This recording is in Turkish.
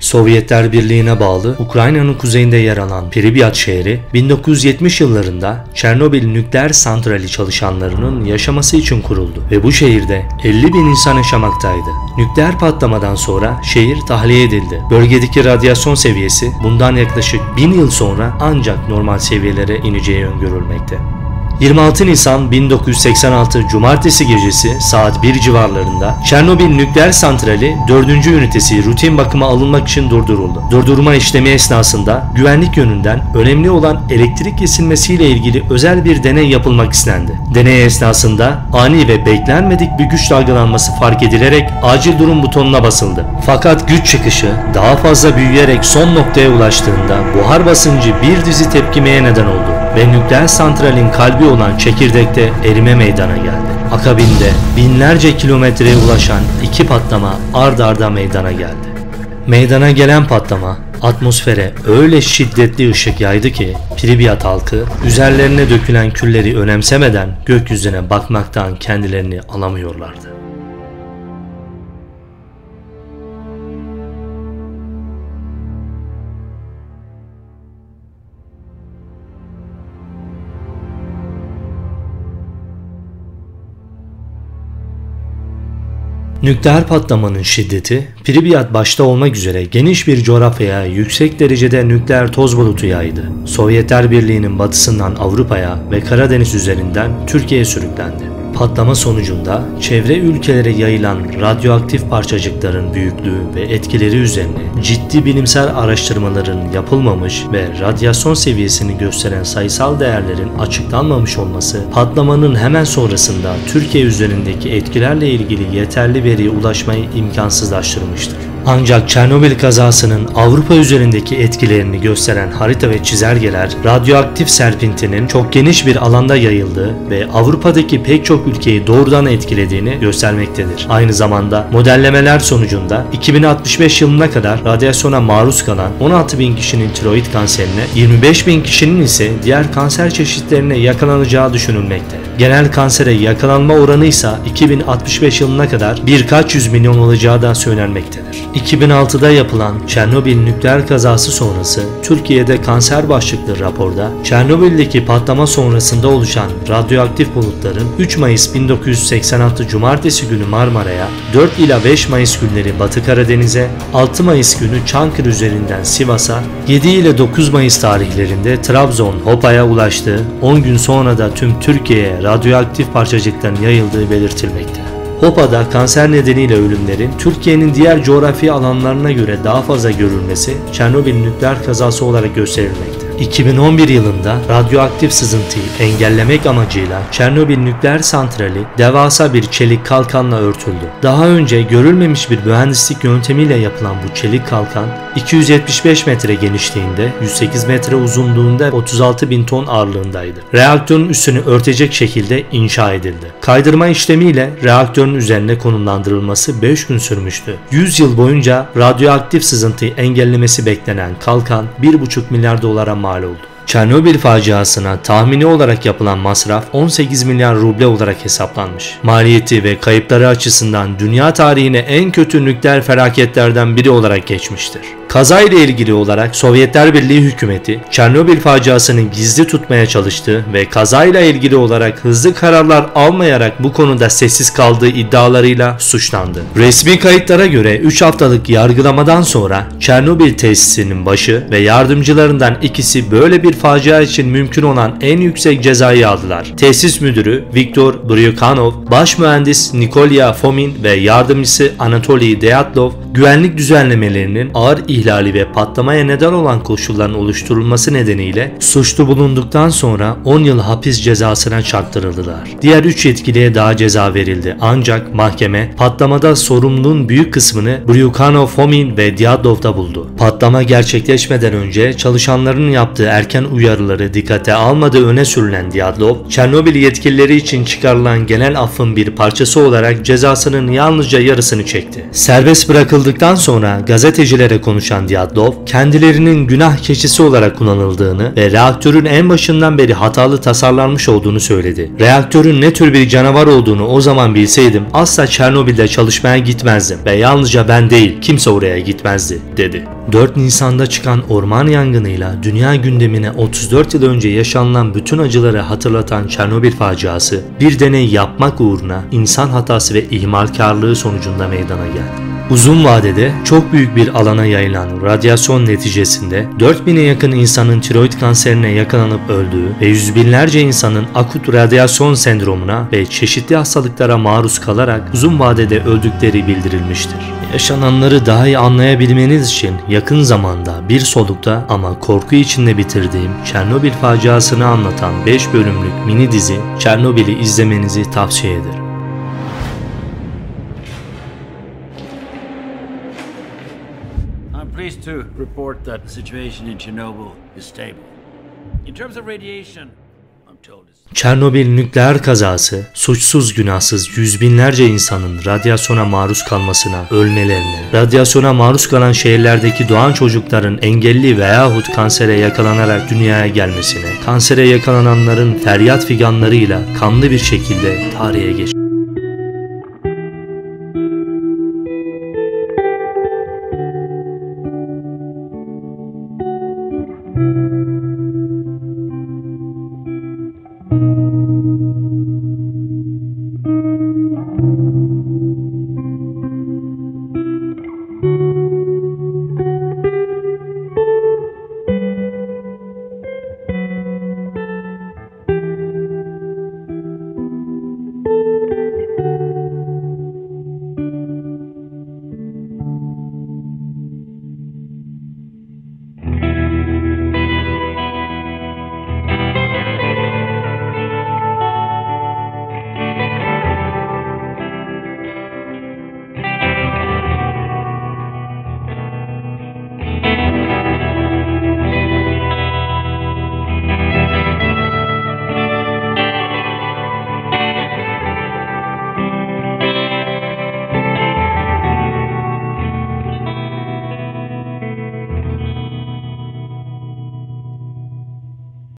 Sovyetler Birliği'ne bağlı Ukrayna'nın kuzeyinde yer alan Pripyat şehri 1970 yıllarında Çernobil nükleer santrali çalışanlarının yaşaması için kuruldu ve bu şehirde 50 bin insan yaşamaktaydı. Nükleer patlamadan sonra şehir tahliye edildi. Bölgedeki radyasyon seviyesi bundan yaklaşık 1000 yıl sonra ancak normal seviyelere ineceği öngörülmekte. 26 Nisan 1986 Cumartesi gecesi saat 1 civarlarında Çernobil nükleer santrali 4. ünitesi rutin bakıma alınmak için durduruldu. Durdurma işlemi esnasında güvenlik yönünden önemli olan elektrik kesilmesiyle ilgili özel bir deney yapılmak istendi. Deney esnasında ani ve beklenmedik bir güç dalgalanması fark edilerek acil durum butonuna basıldı. Fakat güç çıkışı daha fazla büyüyerek son noktaya ulaştığında buhar basıncı bir dizi tepkimeye neden oldu ve nükleer santralin kalbi olan çekirdekte erime meydana geldi. Akabinde binlerce kilometreye ulaşan iki patlama ard arda meydana geldi. Meydana gelen patlama atmosfere öyle şiddetli ışık yaydı ki Pripyat halkı üzerlerine dökülen külleri önemsemeden gökyüzüne bakmaktan kendilerini alamıyorlardı. Nükleer patlamanın şiddeti, Pripyat başta olmak üzere geniş bir coğrafyaya yüksek derecede nükleer toz bulutu yaydı. Sovyetler Birliği'nin batısından Avrupa'ya ve Karadeniz üzerinden Türkiye'ye sürüklendi. Patlama sonucunda çevre ülkelere yayılan radyoaktif parçacıkların büyüklüğü ve etkileri üzerine ciddi bilimsel araştırmaların yapılmamış ve radyasyon seviyesini gösteren sayısal değerlerin açıklanmamış olması patlamanın hemen sonrasında Türkiye üzerindeki etkilerle ilgili yeterli veriye ulaşmayı imkansızlaştırmıştır. Ancak Çernobil kazasının Avrupa üzerindeki etkilerini gösteren harita ve çizelgeler radyoaktif serpintinin çok geniş bir alanda yayıldığı ve Avrupa'daki pek çok ülkeyi doğrudan etkilediğini göstermektedir. Aynı zamanda modellemeler sonucunda 2065 yılına kadar radyasyona maruz kalan 16 bin kişinin tiroid kanserine, 25 bin kişinin ise diğer kanser çeşitlerine yakalanacağı düşünülmekte. Genel kansere yakalanma oranı ise 2065 yılına kadar birkaç yüz milyon olacağı da söylenmektedir. 2006'da yapılan Çernobil nükleer kazası sonrası Türkiye'de kanser başlıklı raporda Çernobil'deki patlama sonrasında oluşan radyoaktif bulutların 3 Mayıs 1986 Cumartesi günü Marmara'ya, 4 ila 5 Mayıs günleri Batı Karadeniz'e, 6 Mayıs günü Çankırı üzerinden Sivas'a, 7 ile 9 Mayıs tarihlerinde Trabzon, Hopa'ya ulaştığı, 10 gün sonra da tüm Türkiye'ye radyoaktif parçacıkların yayıldığı belirtilmekte. Hopa'da kanser nedeniyle ölümlerin Türkiye'nin diğer coğrafi alanlarına göre daha fazla görülmesi Çernobil nükleer kazası olarak gösterilmekte. 2011 yılında radyoaktif sızıntıyı engellemek amacıyla Çernobil nükleer santrali devasa bir çelik kalkanla örtüldü. Daha önce görülmemiş bir mühendislik yöntemiyle yapılan bu çelik kalkan 275 metre genişliğinde, 108 metre uzunluğunda 36 bin ton ağırlığındaydı. Reaktörün üstünü örtecek şekilde inşa edildi. Kaydırma işlemiyle reaktörün üzerine konumlandırılması 5 gün sürmüştü. 100 yıl boyunca radyoaktif sızıntıyı engellemesi beklenen kalkan 1,5 milyar dolara mal oldu. Çernobil faciasına tahmini olarak yapılan masraf 18 milyar ruble olarak hesaplanmış. Maliyeti ve kayıpları açısından dünya tarihine en kötü nükleer felaketlerden biri olarak geçmiştir. Kazayla ilgili olarak Sovyetler Birliği hükümeti Çernobil faciasını gizli tutmaya çalıştı ve kazayla ilgili olarak hızlı kararlar almayarak bu konuda sessiz kaldığı iddialarıyla suçlandı. Resmi kayıtlara göre 3 haftalık yargılamadan sonra Çernobil tesisinin başı ve yardımcılarından ikisi böyle bir facia için mümkün olan en yüksek cezayı aldılar. Tesis müdürü Viktor Bryukhanov, baş mühendis Nikolya Fomin ve yardımcısı Anatoly Deatlov güvenlik düzenlemelerinin ağır ihlali ve patlamaya neden olan koşulların oluşturulması nedeniyle suçlu bulunduktan sonra 10 yıl hapis cezasına çarptırıldılar. Diğer 3 yetkiliye daha ceza verildi. Ancak mahkeme patlamada sorumluluğun büyük kısmını Bryukhanov, Fomin ve Dyadlov'da buldu. Patlama gerçekleşmeden önce çalışanların yaptığı erken uyarıları dikkate almadığı öne sürülen Dyadlov, Çernobil yetkilileri için çıkarılan genel affın bir parçası olarak cezasının yalnızca yarısını çekti. Serbest bırakıldıktan sonra gazetecilere konuşan konuşan Dyatlov, kendilerinin günah keçisi olarak kullanıldığını ve reaktörün en başından beri hatalı tasarlanmış olduğunu söyledi. Reaktörün ne tür bir canavar olduğunu o zaman bilseydim asla Çernobil'de çalışmaya gitmezdim ve yalnızca ben değil kimse oraya gitmezdi dedi. 4 Nisan'da çıkan orman yangınıyla dünya gündemine 34 yıl önce yaşanılan bütün acıları hatırlatan Çernobil faciası bir deney yapmak uğruna insan hatası ve ihmalkarlığı sonucunda meydana geldi. Uzun vadede çok büyük bir alana yayılan radyasyon neticesinde 4000'e yakın insanın tiroid kanserine yakalanıp öldüğü ve yüz binlerce insanın akut radyasyon sendromuna ve çeşitli hastalıklara maruz kalarak uzun vadede öldükleri bildirilmiştir. Yaşananları daha iyi anlayabilmeniz için yakın zamanda bir solukta ama korku içinde bitirdiğim Çernobil faciasını anlatan 5 bölümlük mini dizi Çernobil'i izlemenizi tavsiye ederim. Pleased to report that the situation in Chernobyl is stable. In terms of radiation, Çernobil nükleer kazası suçsuz günahsız yüz binlerce insanın radyasyona maruz kalmasına, ölmelerine, radyasyona maruz kalan şehirlerdeki doğan çocukların engelli veyahut kansere yakalanarak dünyaya gelmesine, kansere yakalananların feryat figanlarıyla kanlı bir şekilde tarihe geçti.